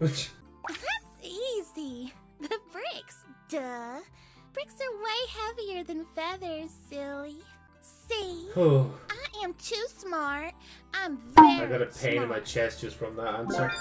That's easy. The bricks, duh. Bricks are way heavier than feathers, silly. See? I am too smart. I'm very I got a pain in my chest just from that answer.